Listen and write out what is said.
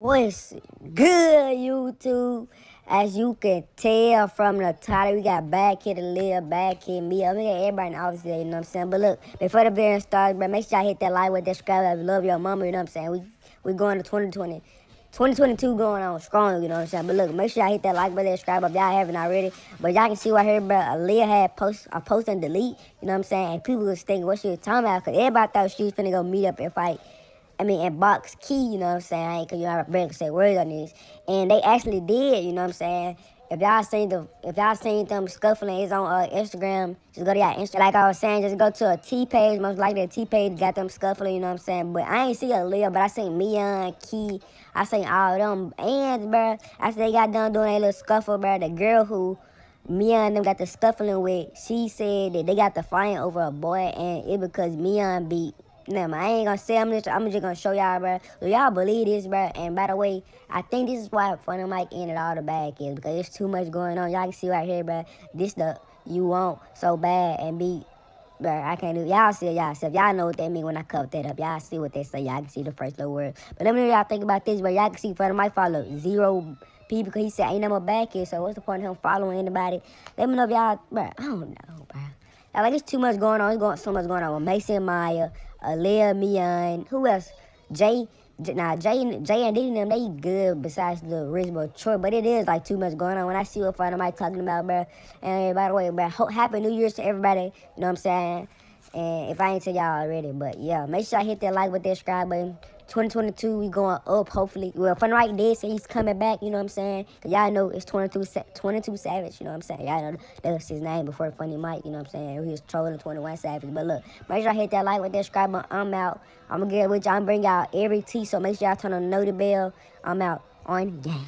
What's good, YouTube? As you can tell from the title, we got here to live, back here me. I mean, everybody obviously, you know what I'm saying? But look, before the video starts, bro, make sure y'all hit that like with that subscribe. If you love your mama, you know what I'm saying? We we going to 2020. 2022 going on strong, you know what I'm saying? But look, make sure y'all hit that like button, subscribe if y'all haven't already. But y'all can see right here, bro, Aaliyah had post, a post and delete, you know what I'm saying? And people was thinking what she was talking about, because everybody thought she was finna go meet up and fight I mean, and box key, you know what I'm saying? Because you know, I to say words on these. And they actually did, you know what I'm saying? If y'all seen the, if y'all seen them scuffling, it's on uh, Instagram. Just go to y'all Instagram. Like I was saying, just go to a T page. Most likely a T page got them scuffling, you know what I'm saying? But I ain't see a Lil, but I seen Mian, Key. I seen all them ants, bro. After they got done doing a little scuffle, bro, the girl who Mian them got the scuffling with, she said that they got the fight over a boy, and it because Mian beat Nah, I ain't gonna say I'm just, I'm just gonna show y'all, bro. So y'all believe this, bro. And by the way, I think this is why front Funny Mike ended all the back is because there's too much going on. Y'all can see right here, bro. This the you want so bad and be Bro, I can't do y'all see y'all self. Y'all know what that mean when I cut that up. Y'all see what they say. Y'all can see the first little word. But let me know y'all think about this, but y'all can see front Funny Mike follow zero people because he said ain't no more back here. So what's the point of him following anybody? Let me know if y'all, bro. I don't know, bro. Like, it's too much going on. It's going so much going on with Macei Mya, Aaliyah Mian, who else? Jay. Now Jay, Jay and Diddy them, they good besides the rich boy Troy, but it is like too much going on. When I see what Father Mike talking about, bro. And by the way, bro, happy New Year's to everybody. You know what I'm saying? And if I ain't tell y'all already, but yeah, make sure I hit that like with that subscribe button. 2022, we going up, hopefully. Well, Fun Right did say he's coming back, you know what I'm saying? Because y'all know it's 22, 22 Savage, you know what I'm saying? Y'all know that was his name before Funny Mike, you know what I'm saying? He was trolling 21 Savage. But look, make sure I hit that like with that subscribe button. I'm out. I'm going to get with y'all. I'm bring y'all every T, so make sure y'all turn on the bell. I'm out on game.